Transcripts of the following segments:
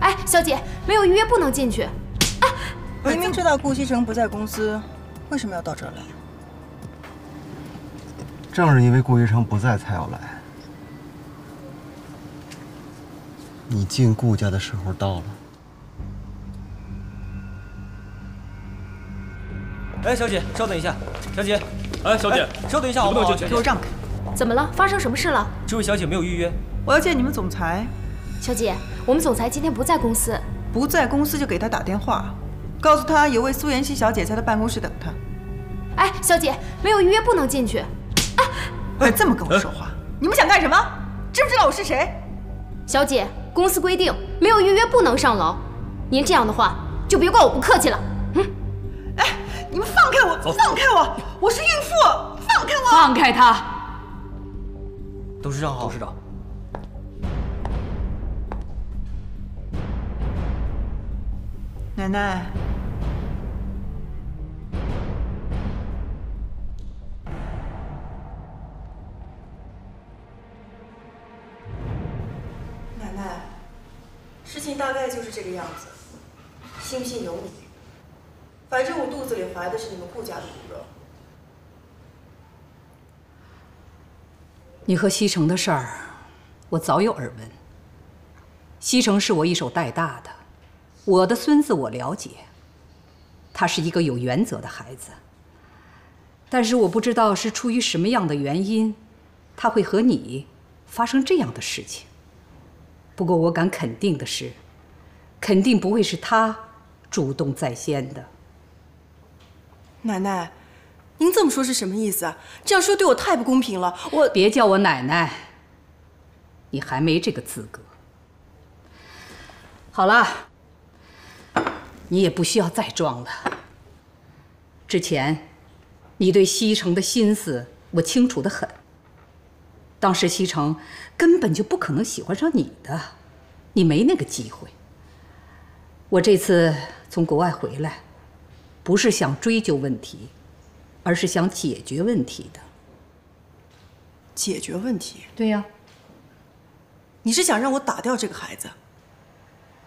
哎，小姐，没有预约不能进去。明明知道顾西城不在公司，为什么要到这儿来？正是因为顾西城不在，才要来。你进顾家的时候到了。哎，小姐，稍等一下。小姐，哎，小姐，稍等一下，好不好？给我让开！怎么了？发生什么事了？这位小姐没有预约。我要见你们总裁。小姐，我们总裁今天不在公司。不在公司就给他打电话，告诉他有位苏妍希小姐在他办公室等他。哎，小姐，没有预约不能进去。哎，这么跟我说话，你们想干什么？知不知道我是谁？小姐，公司规定没有预约不能上楼。您这样的话，就别怪我不客气了。嗯。哎，你们放开我！放开我！我是孕妇，放开我！放开他！董事长好，董事长。奶奶，奶奶，事情大概就是这个样子，信不信由你。反正我肚子里怀的是你们顾家的骨肉。你和西城的事儿，我早有耳闻。西城是我一手带大的。我的孙子我了解，他是一个有原则的孩子。但是我不知道是出于什么样的原因，他会和你发生这样的事情。不过我敢肯定的是，肯定不会是他主动在先的。奶奶，您这么说是什么意思啊？这样说对我太不公平了。我别叫我奶奶，你还没这个资格。好了。你也不需要再装了。之前，你对西城的心思我清楚的很。当时西城根本就不可能喜欢上你的，你没那个机会。我这次从国外回来，不是想追究问题，而是想解决问题的。解决问题？对呀。你是想让我打掉这个孩子？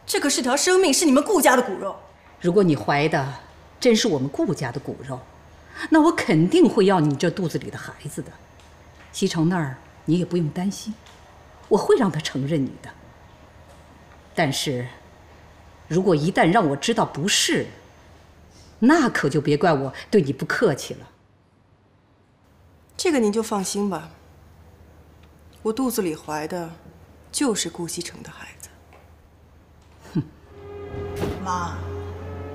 这可是条生命，是你们顾家的骨肉。如果你怀的真是我们顾家的骨肉，那我肯定会要你这肚子里的孩子的。西城那儿你也不用担心，我会让他承认你的。但是，如果一旦让我知道不是，那可就别怪我对你不客气了。这个您就放心吧，我肚子里怀的，就是顾西城的孩子。哼，妈。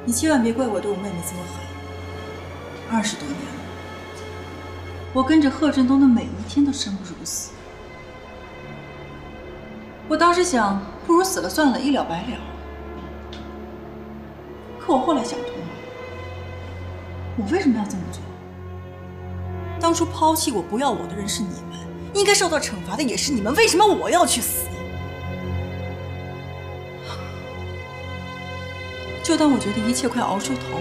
你千万别怪我对我妹妹这么狠。二十多年了，我跟着贺振东的每一天都生不如死。我当时想，不如死了算了，一了百了。可我后来想通了，我为什么要这么做？当初抛弃我、不要我的人是你们，应该受到惩罚的也是你们，为什么我要去死？就当我觉得一切快熬出头，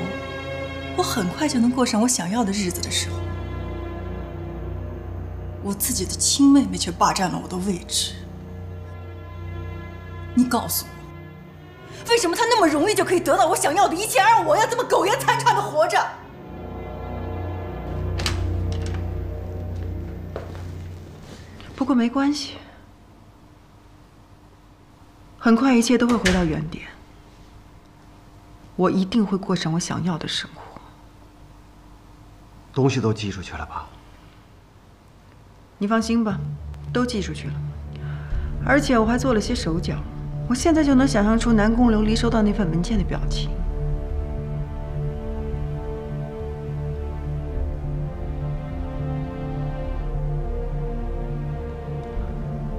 我很快就能过上我想要的日子的时候，我自己的亲妹妹却霸占了我的位置。你告诉我，为什么她那么容易就可以得到我想要的一切，而我要这么苟延残喘的活着？不过没关系，很快一切都会回到原点。我一定会过上我想要的生活。东西都寄出去了吧？你放心吧，都寄出去了。而且我还做了些手脚，我现在就能想象出南宫琉璃收到那份文件的表情。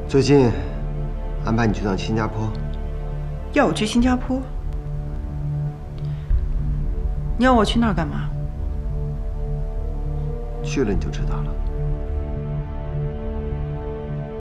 最近安排你去趟新加坡。要我去新加坡？你要我去那儿干嘛？去了你就知道了。